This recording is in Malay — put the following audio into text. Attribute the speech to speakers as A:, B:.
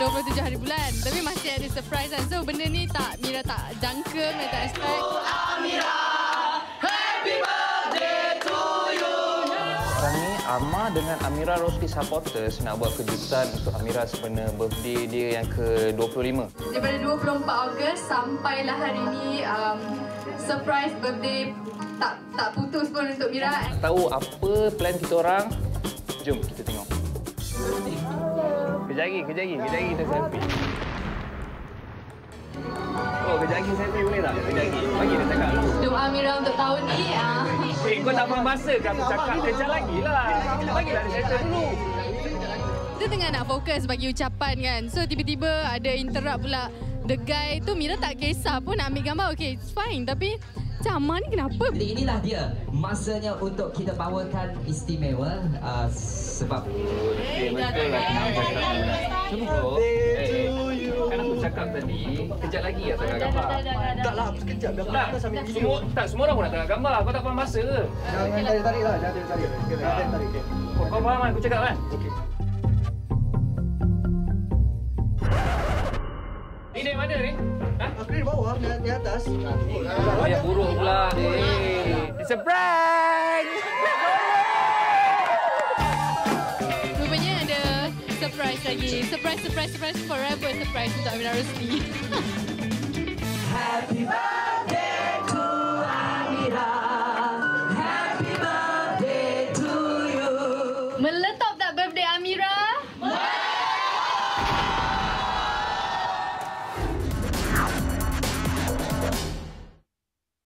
A: 27 hari bulan. Tapi masih ada surprise kan. So benda ni tak Mira tak jangka, Mira tak expect.
B: Sekarang ni Amma dengan Amira Rosli Supporters nak buat kejutan untuk Amira sebenarnya birthday dia yang ke-25.
A: Daripada 24 Ogos sampailah hari ni um, surprise birthday tak tak putus pun untuk Mira.
B: Tahu apa plan kita orang? Jom kita tengok. Kejap lagi, kejap lagi, kejap lagi kita selfie. Oh, kejap lagi selfie boleh tak? Kejap lagi. Bagi dia cakap dulu.
A: Doa Mira untuk tahun ni uh,
B: Eh, kau tak faham bahasa kan? Aku cakap kejap lagi lah. Bagilah dia settle dulu.
A: Kita tengah nak fokus bagi ucapan kan. So tiba-tiba ada interrupt pula. The guy tu Mira tak kisah pun nak ambil gambar. Okay, it's fine. Tapi Amar ni kenapa?
C: Jadi inilah dia masanya untuk kita bawakan istimewa uh, sebab
B: Eh, betul lah. Cuma bro. Eh, kan aku cakap tadi, kejap lagi lah tengah gambar.
D: Tak lah, sekejap. Biar
B: Tak,
D: kita sambil video.
B: semua, tak, semua orang pun nak tengah gambar. Kau tak faham bahasa ke?
D: Jangan tarik-tarik lah. Jangan tarik-tarik. Okay, Jangan tarik-tarik. Okay.
B: Kau, kau faham kan aku cakap kan?
D: Okey.
B: Ni dari mana ni? Ha?
D: Aku di bawah, di, di atas.
B: Ayah buruk pula. Eh, it's a prank!
A: surprise lagi. Surprise, surprise, surprise. Forever surprise untuk Aminah Rosli.
C: Happy birthday to Aminah. Happy birthday to you. Mel